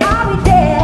I'll be dead.